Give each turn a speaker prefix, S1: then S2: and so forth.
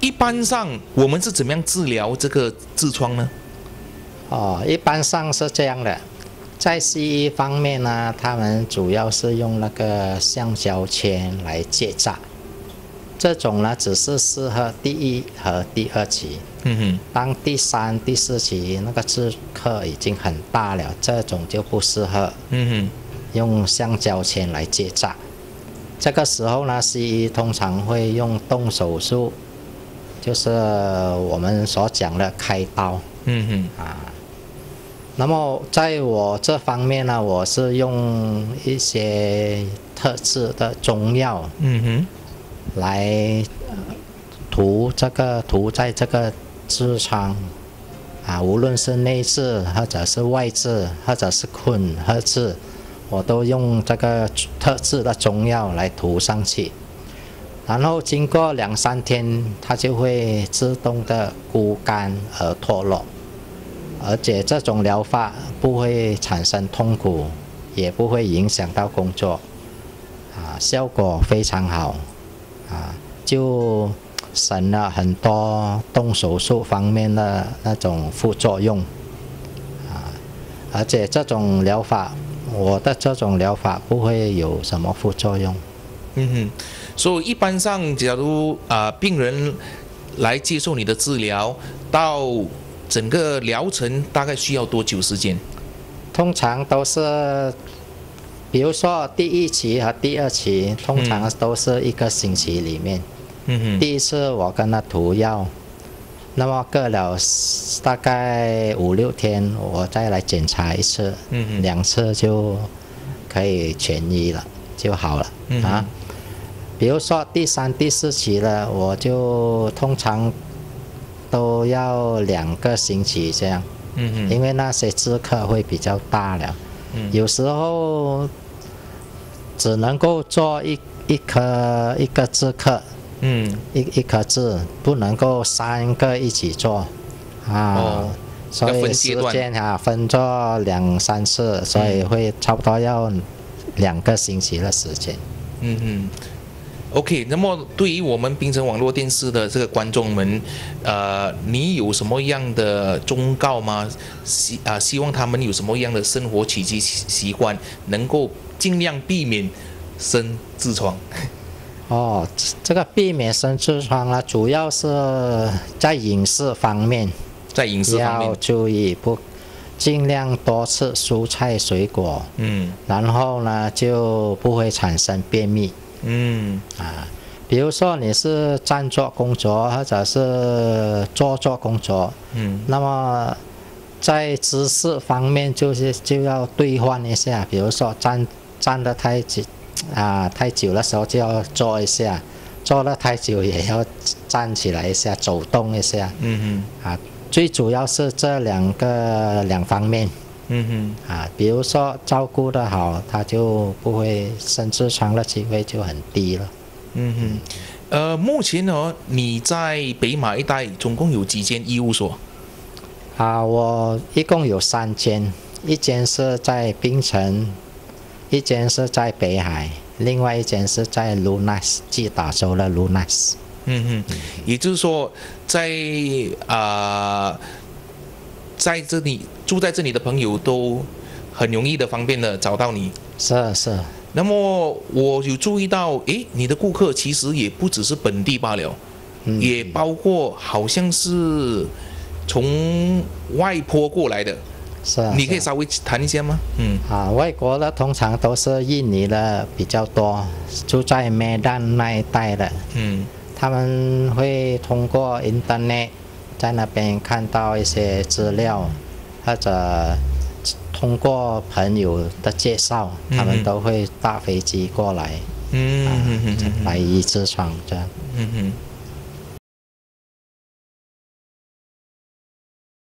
S1: 一般上我们是怎么样治疗这个痔疮呢？
S2: 哦，一般上是这样的，在西医方面呢，他们主要是用那个橡胶圈来结扎，这种呢只是适合第一和第二期。
S1: 嗯哼，
S2: 当第三、第四期那个痔壳已经很大了，这种就不适合
S1: 嗯
S2: 用橡胶圈来结扎。这个时候呢，西医通常会用动手术，就是我们所讲的开刀
S1: 嗯，嗯
S2: 啊。那么在我这方面呢，我是用一些特制的中药
S1: 哼，嗯哼，
S2: 来呃涂这个涂在这个痔疮啊，无论是内痔或者是外痔，或者是混合痔，我都用这个特制的中药来涂上去。然后经过两三天，它就会自动的枯干而脱落，而且这种疗法不会产生痛苦，也不会影响到工作，啊，效果非常好。啊，就省了很多动手术方面的那种副作用，啊，而且这种疗法，我的这种疗法不会有什么副作用。
S1: 嗯哼。所以一般上，假如啊、病人来接受你的治疗，到整个疗程大概需要多久时间？
S2: 通常都是，比如说第一期和第二期，通常都是一个星期里面。
S1: 嗯哼，
S2: 第一次我跟他涂药，那么过了大概五六天，我再来检查一次，
S1: 嗯哼，
S2: 两次就可以痊愈了，就好了、
S1: 嗯
S2: 啊。比如说第三、第四期了，我就通常都要两个星期这样，
S1: 嗯哼，
S2: 因为那些痔壳会比较大了，
S1: 嗯。
S2: 有时候只能够做一一颗一个痔壳，
S1: 嗯。
S2: 一一颗痣不能够三个一起做。啊，
S1: 哦
S2: 所以时间啊分做两三次，所以会差不多要两个星期的时间。
S1: 嗯哼。OK，那么对于我们槟城网络电视的这个观众们，呃，你有什么样的忠告吗？希啊、希望他们有什么样的生活起居习习惯，能够尽量避免生痔疮。
S2: 哦，这这个避免生痔疮啊，主要是在饮食方面
S1: 在饮食方
S2: 要，注意，不尽量多吃蔬菜水果，
S1: 嗯
S2: 然后呢就不会产生便秘。
S1: 嗯。
S2: 啊，比如说你是站坐工作或者是坐坐工作，
S1: 嗯。
S2: 那么在姿势方面就是就要兑换一下，比如说站站得太久啊太久的时候就要坐一下，坐得太久也要站起来一下，走动一下。
S1: 嗯嗯
S2: 啊。最主要是这两个两方面
S1: 哼嗯
S2: 啊，比如说照顾的好，他就不会生痔疮的机会就很低了。
S1: 哼嗯哼。呃，目前呢，你在北马一带总共有几间医务所？
S2: 啊，我一共有三间，一间是在槟城，一间是在北海，另外一间是在卢纳斯，即打州的卢纳斯。
S1: 嗯哼，也就是说，在啊、在这里住在这里的朋友都很容易的、方便的找到你。
S2: 是啊是，啊
S1: 那么我有注意到，诶，你的顾客其实也不只是本地罢了，
S2: 嗯，
S1: 也包括好像是从外坡过来的。
S2: 是啊。是啊
S1: 你可以稍微谈一下吗？嗯
S2: 啊，外国的通常都是印尼的比较多，住在梅丹那一带的，
S1: 嗯
S2: 他们会通过 Internet 在那边看到一些资料，或者通过朋友的介绍，他
S1: 嗯
S2: 们都会搭飞机过来。
S1: 嗯嗯嗯嗯
S2: 来医痔疮这样。
S1: 嗯哼。